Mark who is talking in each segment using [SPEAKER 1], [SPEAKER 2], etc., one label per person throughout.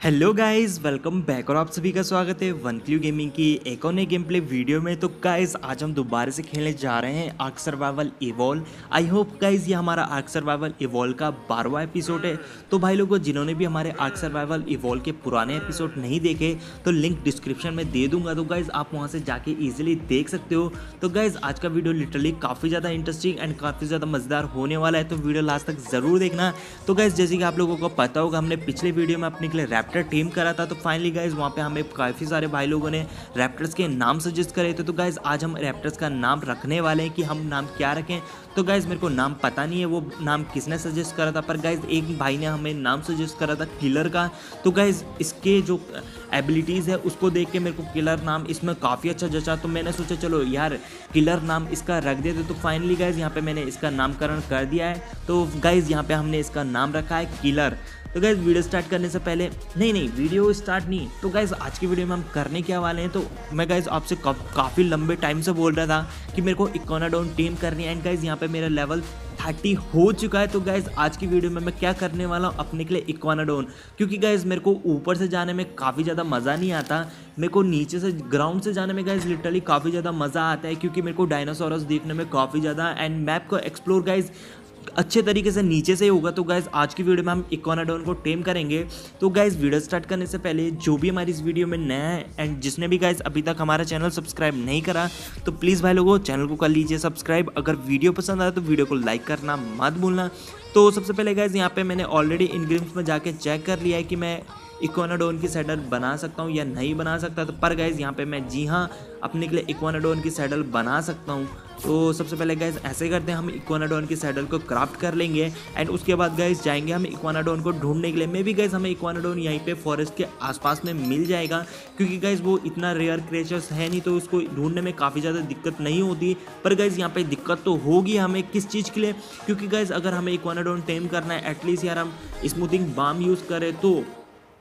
[SPEAKER 1] Hello guys welcome back और आप सभी का स्वागत है वन क्ल्यू गेमिंग की एक और नई गेम प्ले वीडियो में। तो गाइस आज हम दोबारा से खेलने जा रहे हैं Ark Survival Evolved I hope guys ये हमारा आर्क सर्वाइवल इवॉल्व का बारहवा एपिसोड है। तो भाई लोगों, जिन्होंने भी हमारे आर्क सर्वाइवल इवॉल्व के पुराने एपिसोड नहीं देखे तो लिंक डिस्क्रिप्शन में दे दूँगा। तो गाइज़ आप वहाँ से जाके ईजिली देख सकते हो। तो गाइज़ आज का वीडियो लिटरली काफ़ी ज़्यादा इंटरेस्टिंग एंड काफ़ी ज़्यादा मज़ेदार होने वाला है। तो वीडियो लास्ट तक ज़रूर देखना। तो गाइज़ जैसे कि आप लोगों को पता होगा, हमने पिछले वीडियो में अपने के लिए रैप्टर टीम करा था तो फाइनली गाइज़ वहाँ पे हमें काफ़ी सारे भाई लोगों ने रैप्टर्स के नाम सजेस्ट करे थे। तो गाइज़ आज हम रैप्टर्स का नाम रखने वाले हैं कि हम नाम क्या रखें। तो गाइज़ मेरे को नाम पता नहीं है, वो नाम किसने सजेस्ट करा था, पर गाइज़ एक भाई ने हमें नाम सजेस्ट करा था किलर का। तो गाइज़ इसके जो एबिलिटीज़ है, उसको देख के मेरे को किलर नाम इसमें काफ़ी अच्छा जचा। तो मैंने सोचा, चलो यार किलर नाम इसका रख देते तो फाइनली गाइज़ यहाँ पे मैंने इसका नामकरण कर दिया है। तो गाइज़ यहाँ पे हमने इसका नाम रखा है किलर तो गैस वीडियो स्टार्ट करने से पहले, नहीं नहीं वीडियो स्टार्ट नहीं। तो गैस आज की वीडियो में हम करने क्या वाले हैं? तो मैं गैस आपसे काफ़ी लंबे टाइम से बोल रहा था कि मेरे को इकोनाडोन टीम करनी है। एंड गैस यहाँ पे मेरा लेवल थर्टी हो चुका है तो गाइज़ आज की वीडियो में मैं क्या करने वाला हूँ? अपने के लिए इक्वानाडोन क्योंकि गाइज़ मेरे को ऊपर से जाने में काफ़ी ज़्यादा मज़ा नहीं आता। मेरे को नीचे से ग्राउंड से जाने में गाइज़ लिटरली काफ़ी ज़्यादा मज़ा आता है, क्योंकि मेरे को डायनासोरस देखने में काफ़ी ज़्यादा एंड मैप को एक्सप्लोर गैस अच्छे तरीके से नीचे से ही होगा। तो गाइज़ आज की वीडियो में हम इकोनाडोन को टेम करेंगे। तो गाइज़ वीडियो स्टार्ट करने से पहले, जो भी हमारी इस वीडियो में नया है एंड जिसने भी गाइज़ अभी तक हमारा चैनल सब्सक्राइब नहीं करा तो प्लीज़ भाई लोगों चैनल को कर लीजिए सब्सक्राइब अगर वीडियो पसंद आए तो वीडियो को लाइक करना मत भूलना। तो सबसे पहले गाइज़ यहाँ पे मैंने ऑलरेडी इन्ग्रीडियंट्स में जाके चेक कर लिया है कि मैं इकोनाडोन की सैडल बना सकता हूँ या नहीं बना सकता। तो पर गाइज़ यहाँ पे मैं, जी हाँ अपने के लिए इकोनाडोन की सैडल बना सकता हूँ। तो सबसे पहले गैस ऐसे करते हैं, हम इक्वानाडोन की सैडल को क्राफ्ट कर लेंगे एंड उसके बाद गैस जाएँगे हम इक्वानाडोन को ढूँढने के लिए। मे भी गैस हमें इक्वानाडोन यहीं पे फॉरेस्ट के आसपास में मिल जाएगा क्योंकि गैस वो इतना रेयर क्रेचर्स है नहीं तो उसको ढूँढने में काफ़ी ज़्यादा दिक्कत नहीं होती। पर गैस यहाँ पर दिक्कत तो होगी हमें किस चीज़ के लिए? क्योंकि गैस अगर हमें इक्वानाडोन टेम करना है एटलीस्ट यार हम स्मूथिंग बाम यूज़ करें तो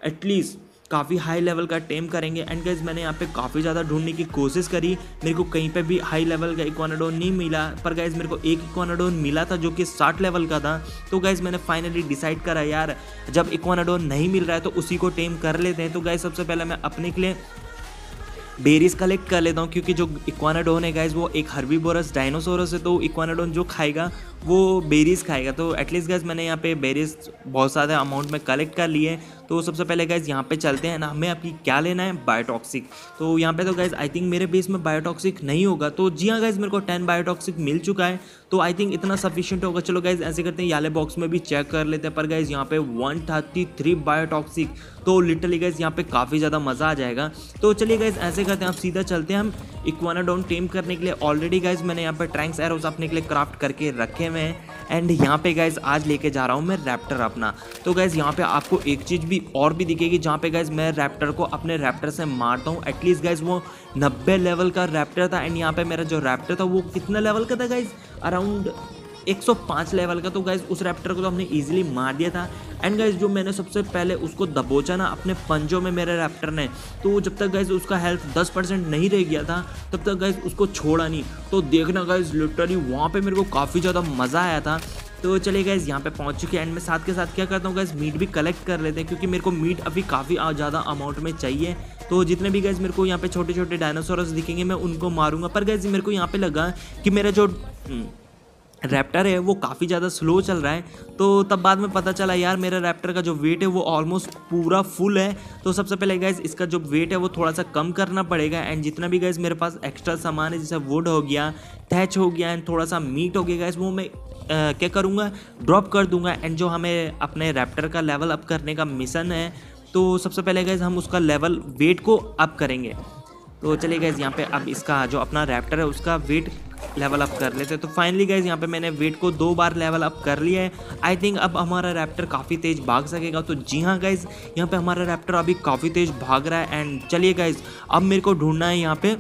[SPEAKER 1] एटलीस्ट काफ़ी हाई लेवल का टेम करेंगे। एंड गाइज़ मैंने यहाँ पे काफ़ी ज़्यादा ढूँढने की कोशिश करी। मेरे को कहीं पे भी हाई लेवल का इक्वानाडोन नहीं मिला। पर गाइज़ मेरे को एक इक्वानाडोन मिला था जो कि साठ लेवल का था। तो गाइज़ मैंने फाइनली डिसाइड करा, यार, जब इक्वानाडोन नहीं मिल रहा है तो उसी को टेम कर लेते हैं। तो गाइज़ सबसे पहले मैं अपने के लिए बेरीज कलेक्ट कर लेता हूँ, क्योंकि जो इक्वानाडोन है गाइज़ वो एक हर्बीबोरस डायनोसोरस है। तो इक्वानाडोन जो खाएगा, वो बेरीज खाएगा। तो एटलीस्ट गैस मैंने यहाँ पे बेरीज बहुत ज़्यादा अमाउंट में कलेक्ट कर लिए। तो सबसे पहले गैस यहाँ पे चलते हैं ना, हमें आपकी क्या लेना है? बायोटॉक्सिक तो यहाँ पे तो गैस आई थिंक मेरे बेस में बायोटॉक्सिक नहीं होगा। तो जी हाँ गैस मेरे को टेन बायोटॉक्सिक मिल चुका है। तो आई थिंक इतना सफिशियंट होगा। चलो गैस ऐसे करते हैं, याले बॉक्स में भी चेक कर लेते हैं। पर गैस यहाँ पे वन थर्टी थ्री बायोटॉक्सिक तो लिटरली गैस यहाँ पे काफ़ी ज़्यादा मज़ा आ जाएगा। तो चलिए गैस ऐसे करते हैं आप सीधा चलते हैं हम इक्वानाडोन टेम करने के लिए। ऑलरेडी गाइज़ मैंने यहाँ पे ट्रैंक्स एरोस अपने के लिए क्राफ्ट करके रखे हुए हैं। एंड यहाँ पे गाइज़ आज लेके जा रहा हूँ मैं रैप्टर अपना। तो गाइज़ यहाँ पे आपको एक चीज़ भी और भी दिखेगी जहाँ पे गाइज़ मैं रैप्टर को अपने रैप्टर से मारता हूँ। एटलीस्ट गाइज़ वो नब्बे लेवल का रैप्टर था एंड यहाँ पे मेरा जो रैप्टर था वो कितना लेवल का था गाइज़ अराउंड 105 लेवल का। तो गाइज़ उस रैप्टर को तो हमने इजीली मार दिया था। एंड गाइज़ जो मैंने सबसे पहले उसको दबोचा ना अपने पंजों में मेरे रैप्टर ने तो जब तक गैस उसका हेल्थ 10 परसेंट नहीं रह गया था, तब तक गाइज़ उसको छोड़ा नहीं। तो देखना गैस लिटरली वहाँ पे मेरे को काफ़ी ज़्यादा मज़ा आया था। तो चलिए गैस यहाँ पे पहुँच चुके हैं। एंड मैं साथ के साथ क्या करता हूँ गैस मीट भी कलेक्ट कर लेते हैं क्योंकि मेरे को मीट अभी काफ़ी ज़्यादा अमाउंट में चाहिए। तो जितने भी गैस मेरे को यहाँ पे छोटे छोटे डायनासोरस दिखेंगे मैं उनको मारूँगा। पर गैस मेरे को यहाँ पे लगा कि मेरा जो हम्म, रैप्टर है वो काफ़ी ज़्यादा स्लो चल रहा है। तो तब बाद में पता चला यार मेरा रैप्टर का जो वेट है वो ऑलमोस्ट पूरा फुल है। तो सबसे पहले गैस इसका जो वेट है वो थोड़ा सा कम करना पड़ेगा। एंड जितना भी गैस मेरे पास एक्स्ट्रा सामान है जैसे वुड हो गया थैच हो गया एंड थोड़ा सा मीट हो गया गैस वो मैं क्या करूँगा? ड्रॉप कर दूँगा। एंड जो हमें अपने रैप्टर का लेवल अप करने का मिशन है तो सबसे पहले गैस हम उसका लेवल वेट को अप करेंगे। तो चलिए गैस यहाँ पे अब इसका जो अपना रैप्टर है, उसका वेट लेवल अप कर लेते हैं। तो फाइनली गाइज़ यहाँ पे मैंने वेट को दो बार लेवल अप कर लिया है। आई थिंक अब हमारा रैप्टर काफ़ी तेज़ भाग सकेगा। तो जी हाँ गाइज़ यहाँ पे हमारा रैप्टर अभी काफ़ी तेज़ भाग रहा है। एंड चलिए गाइज़ अब मेरे को ढूंढना है यहाँ पे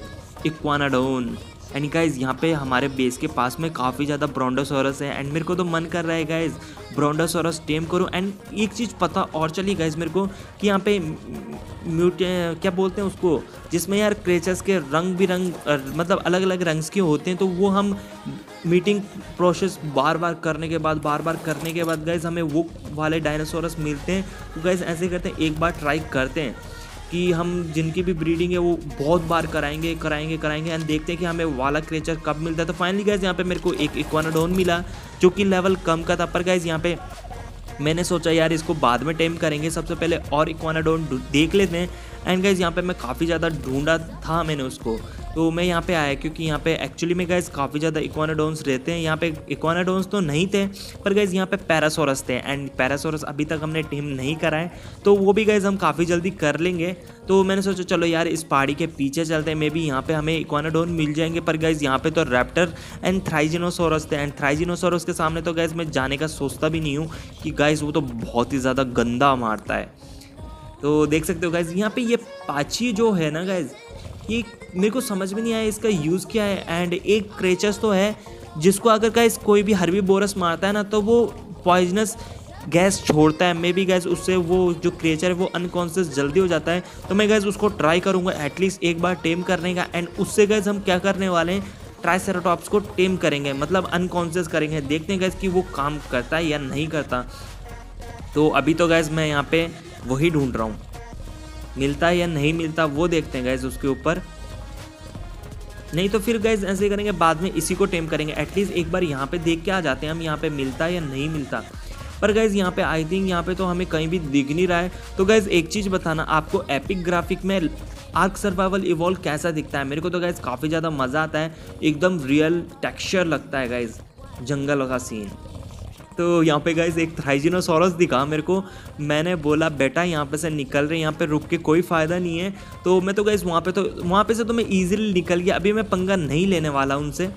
[SPEAKER 1] इक्वानाडोन एंड गाइज़ यहाँ पे हमारे बेस के पास में काफ़ी ज़्यादा ब्रोंडोसोरस है। एंड मेरे को तो मन कर रहा है गाइज़ ब्रोंडोसोरस टेम करूँ। एंड एक चीज़ पता और चली गाइज़ मेरे को कि यहाँ पे म्यूट क्या बोलते हैं उसको? जिसमें यार क्रेचर्स के रंग बिरंग मतलब अलग अलग रंग्स के होते हैं तो वो हम मीटिंग प्रोसेस बार बार करने के बाद बार बार करने के बाद गाइज़ हमें वो वाले डायनासोरस मिलते हैं। तो गैस ऐसे करते हैं, एक बार ट्राई करते हैं। कि हम जिनकी भी ब्रीडिंग है, वो बहुत बार कराएँगे कराएँगे कराएँगे एंड देखते हैं कि हमें वाला क्रेचर कब मिलता है। तो फाइनली गैस यहाँ पे मेरे को एक इक्वानाडोन मिला, जो कि लेवल कम का था। पर गैस यहाँ पे मैंने सोचा, यार, इसको बाद में टेम करेंगे। सबसे पहले और इक्वानाडोन देख लेते हैं। एंड गाइज़ यहाँ पे मैं काफ़ी ज़्यादा ढूंढा था मैंने उसको। तो मैं यहाँ पे आया क्योंकि यहाँ पे एक्चुअली में गाइज़ काफ़ी ज़्यादा इक्वानाडोन्स रहते हैं। यहाँ पे इक्वानाडोन्स तो नहीं थे, पर गाइज़ यहाँ पे पैरासोरस थे। एंड पैरासोरस अभी तक हमने टीम नहीं करा है। तो वो भी गाइज़ हम काफ़ी जल्दी कर लेंगे। तो मैंने सोचा, चलो यार, इस पहाड़ी के पीछे चलते हैं। मे बी यहाँ पे हमें इक्वानाडोन मिल जाएँगे। पर गाइज़ यहाँ पे तो रैप्टर एंड थ्राइजिनोसोरस थे। एंड थ्राइजिनोसोरस के सामने तो गाइज़ मैं जाने का सोचता भी नहीं हूँ कि गाइज़ वो तो बहुत ही ज़्यादा गंदा मारता है। तो देख सकते हो गाइज़ यहाँ पे ये पाची जो है ना गाइज़ ये मेरे को समझ में नहीं आया इसका यूज़ क्या है। एंड एक क्रेचर्स तो है, जिसको अगर गाइज़ कोई भी हरवी बोरस मारता है ना तो वो पॉइजनस गैस छोड़ता है। मे बी गैस उससे वो जो क्रिएचर है, वो अनकॉन्शियस जल्दी हो जाता है। तो मैं गैस उसको ट्राई करूँगा एटलीस्ट एक बार टेम करने का। एंड उससे गैस हम क्या करने वाले हैं? ट्राइसेराटॉप्स को टेम करेंगे मतलब अनकॉन्शियस करेंगे। देखते हैं गैस कि वो काम करता है या नहीं करता। तो अभी तो गैस मैं यहाँ पे वही ढूंढ रहा हूँ। मिलता है या नहीं मिलता वो देखते हैं गैस उसके ऊपर। नहीं तो फिर गैस ऐसे करेंगे, बाद में इसी को टेम करेंगे। एटलीस्ट एक बार यहाँ पे देख के आ जाते हैं हम, यहाँ पे मिलता या नहीं मिलता। पर गैज़ यहाँ पे आई थिंक यहाँ पे तो हमें कहीं भी दिख नहीं रहा है। तो गैज़ एक चीज़ बताना, आपको एपिक ग्राफिक में आर्क सर्वाइवल इवॉल्व कैसा दिखता है? मेरे को तो गैज़ काफ़ी ज़्यादा मज़ा आता है। एकदम रियल टेक्सचर लगता है गैज़ जंगल का सीन तो यहाँ पे गाइज़ एक थ्राइजिनोसोरस दिखा मेरे को। मैंने बोला, बेटा, यहाँ पे से निकल रहे यहाँ पे रुक के कोई फ़ायदा नहीं है। तो मैं तो गाइज़ वहाँ पे तो वहाँ पे से तो मैं ईजिली निकल गया। अभी मैं पंगा नहीं लेने वाला उनसे।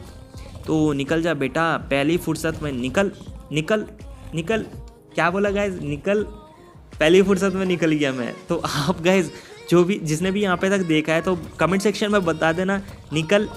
[SPEAKER 1] तो निकल जा बेटा, पहली फुर्सत में निकल निकल निकल। क्या बोला गाइज़ निकल। पहली फुर्सत में निकल गया मैं। तो आप गाइज़ जो भी, जिसने भी यहाँ पे तक देखा है तो कमेंट सेक्शन में बता देना, निकल।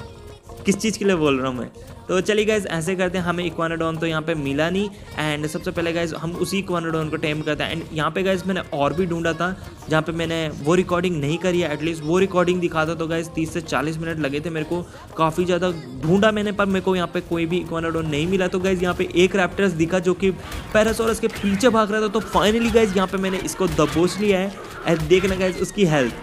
[SPEAKER 1] किस चीज़ के लिए बोल रहा हूँ मैं? तो चलिए गाइज़ ऐसे करते हैं, हमें इक्वानाडोन तो यहाँ पे मिला नहीं। एंड सबसे पहले गाइज़ हम उसी इक्वानाडोन को टेम करते हैं। एंड यहाँ पे गाइज़ मैंने और भी ढूंढा था, जहाँ पे मैंने वो रिकॉर्डिंग नहीं करी है। एटलीस्ट वो रिकॉर्डिंग दिखा था तो गाइज़ तीस से चालीस मिनट लगे थे मेरे को। काफ़ी ज़्यादा ढूंढा मैंने, पर मेरे को यहाँ पे कोई भी इक्वानाडोन नहीं मिला। तो गाइज़ यहाँ पे एक रैप्टर्स दिखा, जो कि पैरासोरस के पीछे भाग रहा था। तो फाइनली गाइज़ यहाँ पे मैंने इसको दबोच लिया है। एंड देखना गाइज़ उसकी हेल्थ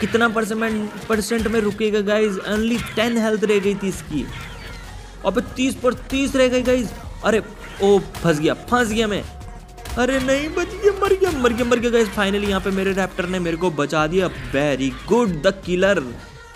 [SPEAKER 1] कितना परसेंट परसेंट में रुकेगा गाइज़ ओनली टेन हेल्थ रह गई थी इसकी। अब तीस पर तीस रह गई गाइज़ अरे, ओ, फंस गया फंस गया मैं। अरे नहीं, बच गया, मर गया मर गया मर गया गाइज़ फाइनली यहाँ पे मेरे रैप्टर ने मेरे को बचा दिया। वेरी गुड द किलर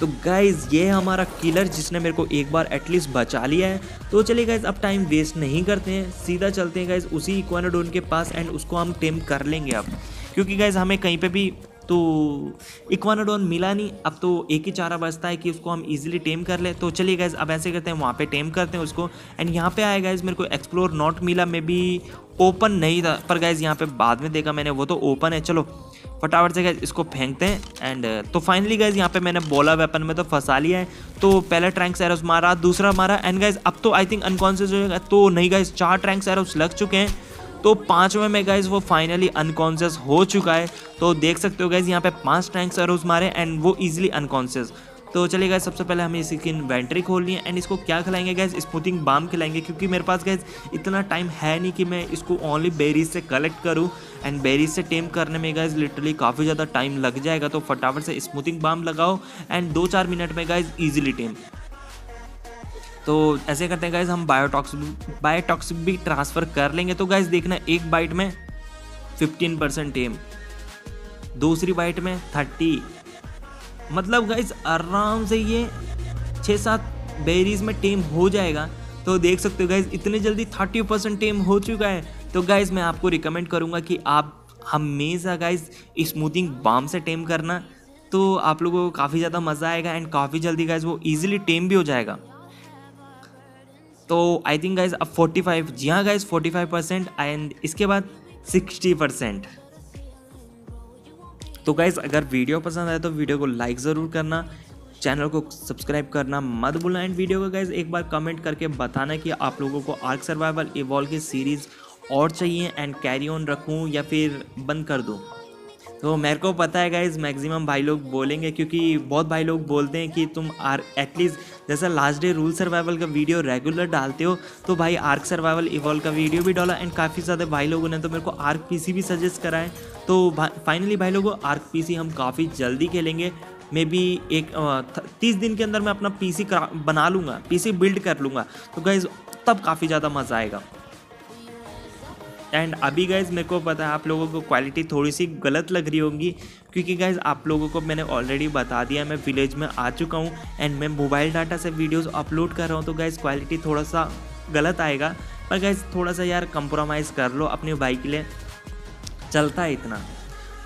[SPEAKER 1] तो गाइज़ ये हमारा किलर जिसने मेरे को एक बार एटलीस्ट बचा लिया है। तो चलिए गाइज़ अब टाइम वेस्ट नहीं करते हैं। सीधा चलते हैं गाइज़ उसी इक्वानाडोन के पास एंड उसको हम टेम कर लेंगे अब। क्योंकि गाइज़ हमें कहीं पे भी तो इक्वानाडोन मिला नहीं अब तो एक ही चारा बचता है कि उसको हम इजीली टेम कर ले। तो चलिए गैस अब ऐसे करते हैं, वहाँ पे टेम करते हैं उसको। एंड यहाँ पे आए गैस मेरे को एक्सप्लोर नॉट मिला मे बी ओपन नहीं था। पर गैस यहाँ पे बाद में देखा मैंने, वो तो ओपन है। चलो, फटाफट से गैस इसको फेंकते हैं। एंड तो फाइनली गैस यहाँ पे मैंने बोला वेपन में तो फंसा लिया है। तो पहला ट्रैंक एरोस मारा, दूसरा मारा। एंड गैस अब तो आई थिंक अनकॉन्शियस हो जाएगा तो नहीं गैस चार ट्रैंक एरोस लग चुके हैं। तो पाँचवें में गाइज़ वो फाइनली अनकॉन्शियस हो चुका है। तो देख सकते हो गाइज़ यहाँ पे पाँच टैंक्स अरोज मारे एंड वो इजिली अनकॉन्शियस तो चलिए गैस सबसे पहले हमें इसकी इन्वेंट्री खोलनी है एंड इसको क्या खिलाएँगे गैस स्मूथिंग बाम खिलाएँगे, क्योंकि मेरे पास गैस इतना टाइम है नहीं कि मैं इसको ओनली बेरीज से कलेक्ट करूँ। एंड बेरीज से टेम करने में गैस लिटरली काफ़ी ज़्यादा टाइम लग जाएगा। तो फटाफट से स्मूथिंग बाम लगाओ एंड दो चार मिनट में गैस ईजिली टेम तो ऐसे करते हैं गाइज़ हम बायोटॉक्स बायोटॉक्सिक भी ट्रांसफ़र कर लेंगे। तो गाइज़ देखना, एक बाइट में फिफ्टीन परसेंट टेम दूसरी बाइट में थर्टी मतलब गाइज़ आराम से ये छः सात बेरीज में टेम हो जाएगा। तो देख सकते हो गाइज़ इतने जल्दी थर्टी परसेंट टेम हो चुका है। तो गाइज़ मैं आपको रिकमेंड करूँगा कि आप हमेशा गाइज़ स्मूथिंग बाम से टेम करना। तो आप लोगों को काफ़ी ज़्यादा मज़ा आएगा एंड काफ़ी जल्दी गाइज़ वो ईजिली टेम भी हो जाएगा। तो आई थिंक गाइज़ अब 45 जी हाँ गाइज़ 45 परसेंट एंड इसके बाद 60 परसेंट तो गाइज़ अगर वीडियो पसंद आए तो वीडियो को लाइक ज़रूर करना चैनल को सब्सक्राइब करना मत भूलना। एंड वीडियो को गाइज़ एक बार कमेंट करके बताना कि आप लोगों को आर्क सर्वाइवल इवॉल्व की सीरीज़ और चाहिए एंड कैरी ऑन रखूँ या फिर बंद कर दूँ। तो मेरे को पता है गाइज़ मैक्सिमम भाई लोग बोलेंगे क्योंकि बहुत भाई लोग बोलते हैं कि तुम आर एटलीस्ट जैसा लास्ट डे रूल सर्वाइवल का वीडियो रेगुलर डालते हो तो भाई आर्क सर्वाइवल इवॉल्व का वीडियो भी डाला एंड काफ़ी ज़्यादा भाई लोगों ने तो मेरे को आर्क पीसी भी सजेस्ट करा है। तो फाइनली भाई लोगों आर्क पीसी हम काफ़ी जल्दी खेलेंगे। मे बी एक तीस दिन के अंदर मैं अपना पीसी बना लूँगा पीसी बिल्ड कर लूँगा। तो गाइज़ तब काफ़ी ज़्यादा मज़ा आएगा। एंड अभी गाइज़ मेरे को पता है, आप लोगों को क्वालिटी थोड़ी सी गलत लग रही होगी, क्योंकि गाइज़ आप लोगों को मैंने ऑलरेडी बता दिया, मैं विलेज में आ चुका हूँ एंड मैं मोबाइल डाटा से वीडियोस अपलोड कर रहा हूँ तो गाइज़ क्वालिटी थोड़ा सा गलत आएगा। पर गाइज़ थोड़ा सा यार कंप्रोमाइज़ कर लो अपनी बाइक के लिए। चलता है इतना।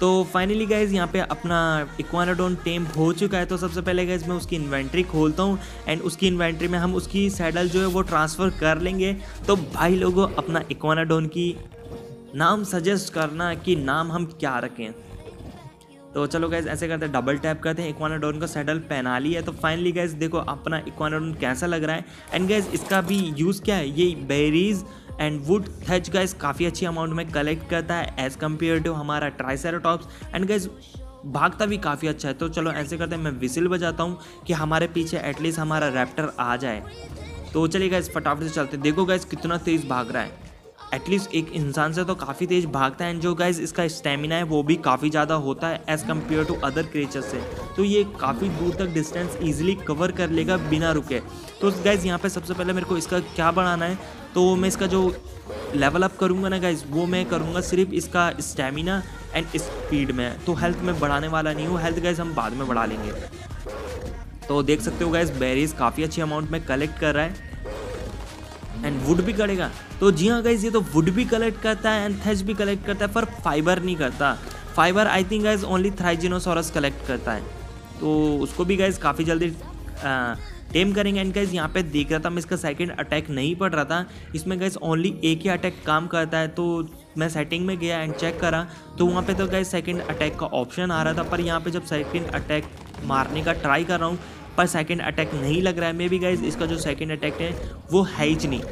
[SPEAKER 1] तो फाइनली गाइज़ यहाँ पे अपना इक्वानाडोन टेम हो चुका है तो सबसे पहले गाइज़ मैं उसकी इन्वेंट्री खोलता हूँ एंड उसकी इन्वेंट्री में हम उसकी सैडल जो है, वो ट्रांसफ़र कर लेंगे। तो भाई लोगों, अपना इक्वानाडोन की नाम सजेस्ट करना कि नाम हम क्या रखें। तो चलो गैस ऐसे करते हैं डबल टैप करते हैं इक्वानाडोन का सैडल पहना लिया तो फाइनली गैस देखो अपना इक्वानाडोन कैसा लग रहा है। एंड गैस इसका भी यूज़ क्या है? ये berries and wood thatch guys काफ़ी अच्छी अमाउंट में कलेक्ट करता है एज़ कंपेयर टू हमारा ट्राइसराटॉप्स एंड गैस भागता भी काफ़ी अच्छा है। तो चलो ऐसे करते हैं, मैं विसिल बजाता हूँ कि हमारे पीछे एटलीस्ट हमारा रैप्टर आ जाए। तो चलिए गैस फटाफट से चलते देखो गैस कितना तेज़ भाग रहा है। एटलीस्ट एक इंसान से तो काफ़ी तेज़ भागता है। एंड जो गाइज़ इसका स्टेमिना है, वो भी काफ़ी ज़्यादा होता है as compare to other creature से। तो ये काफ़ी दूर तक डिस्टेंस ईजिली कवर कर लेगा बिना रुके। तो गाइज़ यहाँ पे सबसे पहले मेरे को इसका क्या बढ़ाना है? तो मैं इसका जो लेवल अप करूँगा ना गाइज़ वो मैं करूँगा सिर्फ़ इसका स्टेमिना एंड स्पीड में। तो हेल्थ में बढ़ाने वाला नहीं हूँ। हेल्थ गाइज़ हम बाद में बढ़ा लेंगे। तो देख सकते हो गाइज़ बेरीज काफ़ी अच्छी अमाउंट में कलेक्ट कर रहा है। एंड वुड भी करेगा। तो जी हाँ गाइज़ ये तो वुड भी कलेक्ट करता है एंड थेज भी कलेक्ट करता है, पर फाइबर नहीं करता। Fibre I think guys only Therizinosaurus collect करता है। तो उसको भी गाइज़ काफ़ी जल्दी टेम करेंगे। एंड गाइज़ यहाँ पे देख रहा था मैं, इसका सेकंड अटैक नहीं पड़ रहा था। इसमें गाइज़ ओनली एक ही अटैक काम करता है। तो मैं सेटिंग में गया एंड चेक करा तो वहाँ पे तो गाइज़ सेकंड अटैक का ऑप्शन आ रहा था। पर यहाँ पे जब सेकंड अटैक मारने का ट्राई कर रहा हूँ, पर सेकंड अटैक नहीं लग रहा है। मे बी गाइज़ इसका जो सेकंड अटैक है, वो है ही नहीं।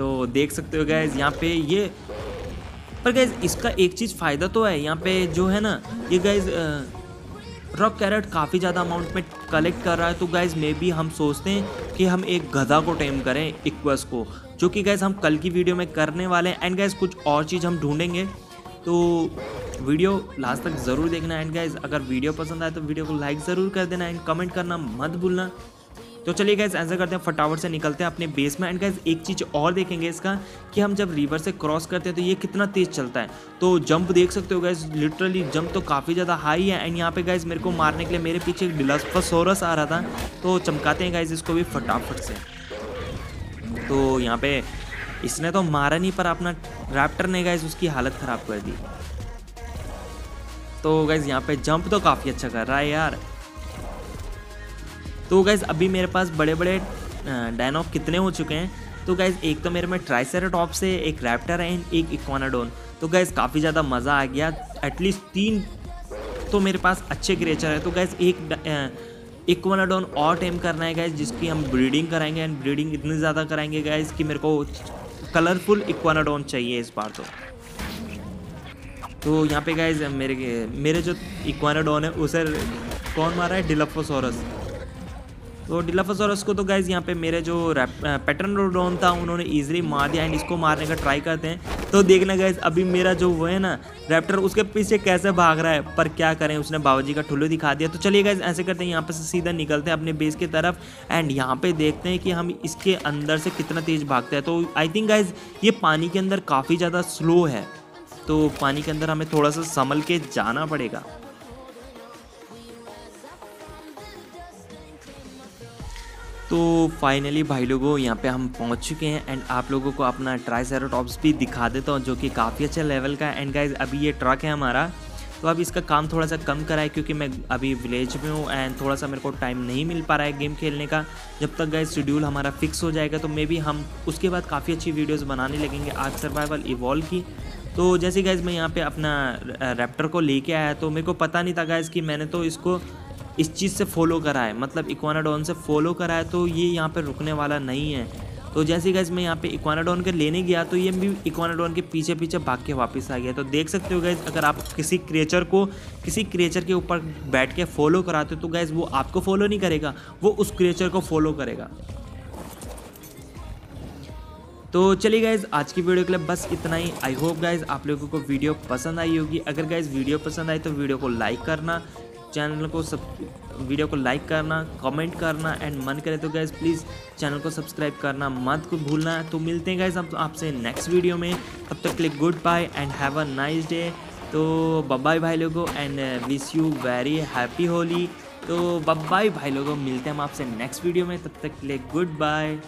[SPEAKER 1] तो देख सकते हो गैज़ यहाँ पे ये पर गैज़ इसका एक चीज़ फ़ायदा तो है, यहाँ पे जो है ना, ये गैस रॉक कैरेट काफ़ी ज़्यादा अमाउंट में कलेक्ट कर रहा है तो गैस मे बी हम सोचते हैं कि हम एक गधा को टेम करें इक्वस को, जो कि गैस हम कल की वीडियो में करने वाले हैं। एंड गैस कुछ और चीज़ हम ढूंढेंगे तो वीडियो लास्ट तक ज़रूर देखना। एंड गाइज़ अगर वीडियो पसंद आए तो वीडियो को लाइक ज़रूर कर देना। एंड कमेंट करना मत भूलना। तो चलिए गैस ऐसा करते हैं, फटाफट से निकलते हैं अपने बेस में। एंड गैस एक चीज़ और देखेंगे इसका कि हम जब रिवर से क्रॉस करते हैं तो ये कितना तेज़ चलता है। तो जंप देख सकते हो गैस लिटरली जंप तो काफ़ी ज़्यादा हाई है। एंड यहाँ पे गैस मेरे को मारने के लिए मेरे पीछे एक डिलास्फोरस आ रहा था। तो चमकाते हैं गैस इसको भी फटाफट से। तो यहाँ पे इसने तो मारा नहीं, पर अपना रैप्टर ने गैस उसकी हालत ख़राब कर दी। तो गैस यहाँ पे जंप तो काफ़ी अच्छा कर रहा है यार। तो गैस अभी मेरे पास बड़े बड़े डायनॉक कितने हो चुके हैं? तो गैस एक तो मेरे में ट्राइसराटॉप से एक रैप्टर है, एक इक्वानाडोन तो गैस काफ़ी ज़्यादा मज़ा आ गया। एटलीस्ट तीन तो मेरे पास अच्छे क्रिएचर है। तो गैस एक इक्वानाडोन और टेम करना है गैस जिसकी हम ब्रीडिंग कराएँगे एंड ब्रीडिंग इतनी ज़्यादा कराएँगे गैस कि मेरे को कलरफुल इक्वानाडोन चाहिए इस बार तो। तो यहाँ पे गाइज़ मेरे मेरे जो इक्वानाडोन है, उसे कौन मारा है? डिलफोसोरस तो डिलाफोसोरस को तो गाइज़ यहाँ पे मेरे जो पैटर्न रोडोन था, उन्होंने ईजिली मार दिया एंड इसको मारने का ट्राई करते हैं। तो देखना गाइज़ अभी मेरा जो वो है ना रैप्टर उसके पीछे कैसे भाग रहा है, पर क्या करें, उसने बाबा का ठुल्लू दिखा दिया। तो चलिए गाइज़ ऐसे करते हैं, यहाँ पे से सीधा निकलते हैं अपने बेस की तरफ़ एंड यहाँ पे देखते हैं कि हम इसके अंदर से कितना तेज़ भागते हैं। तो आई थिंक गाइज़ ये पानी के अंदर काफ़ी ज़्यादा स्लो है। तो पानी के अंदर हमें थोड़ा सा संभल के जाना पड़ेगा। तो फाइनली भाई लोगों, यहाँ पे हम पहुँच चुके हैं एंड आप लोगों को अपना ट्राई टॉप्स भी दिखा देता हूँ, जो कि काफ़ी अच्छा लेवल का है। एंड गाइज़ अभी ये ट्रक है हमारा तो अब इसका काम थोड़ा सा कम करा है, क्योंकि मैं अभी विलेज में हूँ एंड थोड़ा सा मेरे को टाइम नहीं मिल पा रहा है गेम खेलने का। जब तक गाइज़ शेड्यूल हमारा फिक्स हो जाएगा तो मे बी हम उसके बाद काफ़ी अच्छी वीडियोज़ बनाने लगेंगे आज सर्वाइवल इवॉल्व की। तो जैसे गैस मैं यहाँ पे अपना रैप्टर को लेके आया तो मेरे को पता नहीं था गैस कि मैंने तो इसको इस चीज़ से फॉलो करा है मतलब इक्वानाडोन से फॉलो करा है तो ये यहाँ पर रुकने वाला नहीं है। तो जैसे गैस मैं यहाँ पे इक्वानाडोन के लेने गया तो ये भी इक्वानाडोन के पीछे पीछे भाग के वापस आ गया। तो देख सकते हो गैस अगर आप किसी क्रिएचर को, किसी क्रिएचर के ऊपर बैठ के फॉलो कराते हो तो गैस वो आपको फॉलो नहीं करेगा, वो उस क्रिएचर को फॉलो करेगा। तो चलिए गाइज़ आज की वीडियो के लिए बस इतना ही। आई होप गाइज़ आप लोगों को वीडियो पसंद आई होगी। अगर गाइज़ वीडियो पसंद आई तो वीडियो को लाइक करना चैनल को सब, वीडियो को लाइक करना, कमेंट करना एंड मन करे तो गैस प्लीज़ चैनल को सब्सक्राइब करना मत को भूलना। तो मिलते हैं गैस हम आपसे नेक्स्ट वीडियो में। तब तक click goodbye and have a nice day तो बब्बाई भाई लोगों and wish you very happy Holi. तो बब्बाई भाई लोगों, मिलते हैं हम आपसे नेक्स्ट वीडियो में। तब तक क्लिक गुड बाय